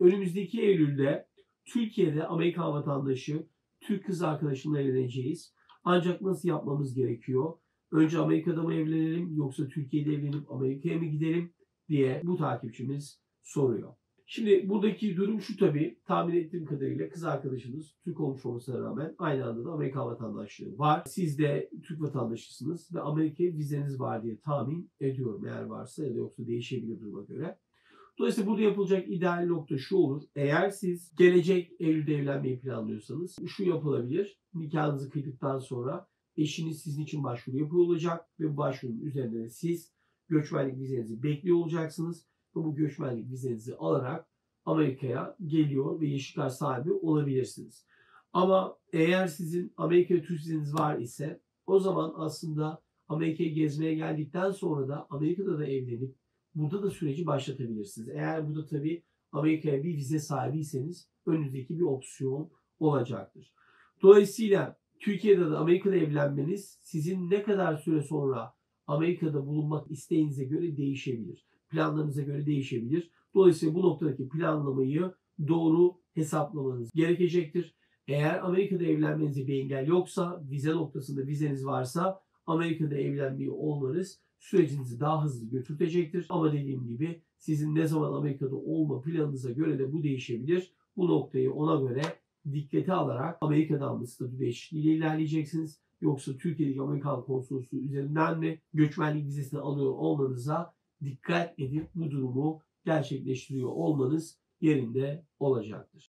önümüzdeki Eylül'de Türkiye'de Amerikan vatandaşı Türk kız arkadaşımla evleneceğiz. Ancak nasıl yapmamız gerekiyor? Önce Amerika'da mı evlenelim yoksa Türkiye'de evlenip Amerika'ya mı gidelim diye bu takipçimiz soruyor. Şimdi buradaki durum şu tabii tahmin ettiğim kadarıyla kız arkadaşınız Türk olmuş olmasına rağmen aynı anda da Amerikan vatandaşlığı var. Siz de Türk vatandaşısınız ve Amerika'ya vizeniz var diye tahmin ediyorum eğer varsa ya da yoksa değişebilir duruma göre. Dolayısıyla burada yapılacak ideal nokta şu olur. Eğer siz gelecek Eylül'de evlenmeyi planlıyorsanız şu yapılabilir. Nikahınızı kıydıktan sonra eşiniz sizin için başvuru yapıyor olacak ve bu başvurunun üzerinde de siz göçmenlik vizenizi bekliyor olacaksınız ve bu göçmenlik vizenizi alarak Amerika'ya geliyor ve yeşil kart sahibi olabilirsiniz. Ama eğer sizin Amerika'ya Türk vizeniz var ise o zaman aslında Amerika'ya gezmeye geldikten sonra da Amerika'da da evlenip burada da süreci başlatabilirsiniz. Eğer burada tabii Amerika'ya bir vize sahibiyseniz önünüzdeki bir opsiyon olacaktır. Dolayısıyla Türkiye'de de Amerika'da evlenmeniz sizin ne kadar süre sonra Amerika'da bulunmak isteğinize göre değişebilir. Planlarınıza göre değişebilir. Dolayısıyla bu noktadaki planlamayı doğru hesaplamanız gerekecektir. Eğer Amerika'da evlenmenize bir engel yoksa, vize noktasında vizeniz varsa Amerika'da evlenmeyi olmanız sürecinizi daha hızlı götürecektir. Ama dediğim gibi sizin ne zaman Amerika'da olma planınıza göre de bu değişebilir. Bu noktayı ona göre dikkate alarak Amerika'dan mı statü değişikliğiyle ilerleyeceksiniz? Yoksa Türkiye'deki Amerikan konsolosluğu üzerinden mi göçmenlik vizesini alıyor olmanıza dikkat edip bu durumu gerçekleştiriyor olmanız yerinde olacaktır.